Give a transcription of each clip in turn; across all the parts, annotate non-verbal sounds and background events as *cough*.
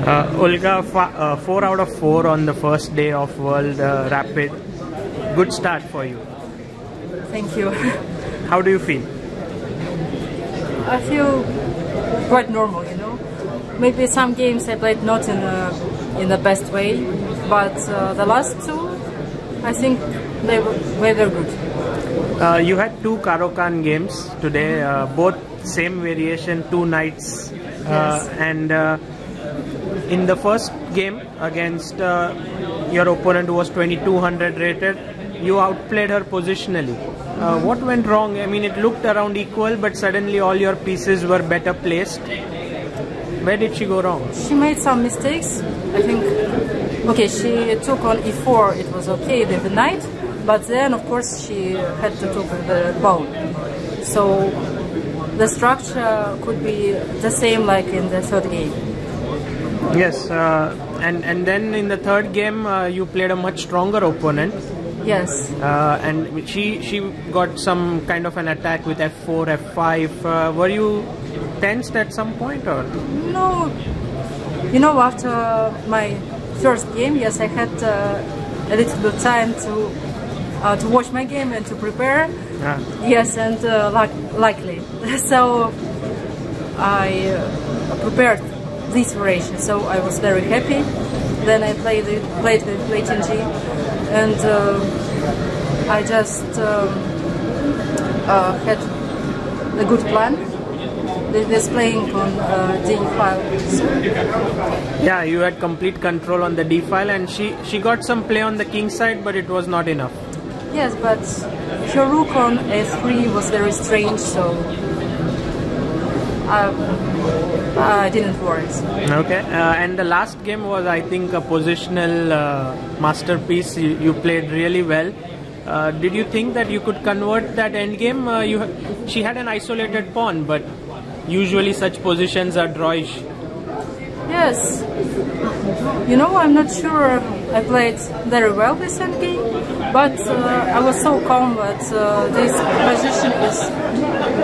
Uh, Olga, uh, 4 out of 4 on the first day of World uh, Rapid. Good start for you. Thank you. *laughs* How do you feel? I feel quite normal, you know. Maybe some games I played not in a, in the best way, but uh, the last two, I think they were very very good. Uh, you had two Caro-Kann games today, uh, both same variation, two nights. Yes. And uh, in the first game against uh, your opponent who was 2200 rated, you outplayed her positionally. Uh, what went wrong? I mean, it looked around equal, but suddenly all your pieces were better placed. Where did she go wrong? She made some mistakes. I think, okay, she took on e4, it was okay with the knight, but then of course she had to take the pawn. So the structure could be the same like in the third game. Yes, uh, and and then in the third game uh, you played a much stronger opponent, Yes. uh, and she she got some kind of an attack with f4, f5. Uh, were you tensed at some point or? No, you know, after my first game, yes, I had uh, a little bit of time to uh, to watch my game and to prepare. Ah. Yes, and uh, like likely, *laughs* so I uh, prepared this variation. So I was very happy. Then I played it, played with Wei G, and uh, I just um, uh, had a good plan. Was playing on uh, D5. So, Yeah, you had complete control on the d file, and she she got some play on the king side, but it was not enough. yes, but her rook on A3 was very strange, so um, I didn't worry. Okay, uh, and the last game was, I think, a positional uh, masterpiece. You, you played really well. Uh, did you think that you could convert that endgame? Uh, you, she had an isolated pawn, but usually such positions are drawish. Yes. You know, I'm not sure I played very well this endgame, but uh, I was so calm that uh, this position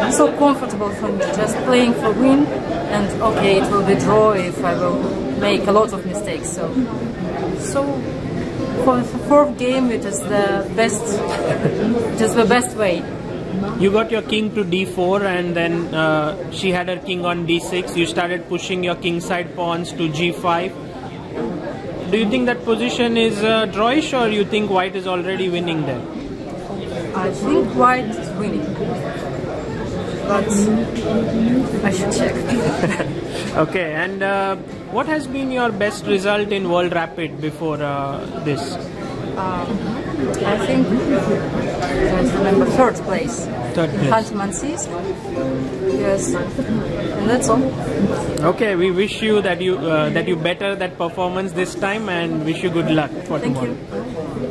is so comfortable for me. Just playing for win, and okay, it will be draw if I will make a lot of mistakes. So, so for the fourth game, it is the best. It is the best way. You got your king to d4, and then uh, she had her king on d6. You started pushing your kingside pawns to g5. Do you think that position is uh, drawish, or you think white is already winning there? I think white is winning, but I should check. *laughs* Okay, and uh, what has been your best result in World Rapid before uh, this? I think I remember third place. Third place. Khanty-Mansiysk. Yes, and that's all. Okay, we wish you that you uh, that you better that performance this time, and wish you good luck for Thank tomorrow. you.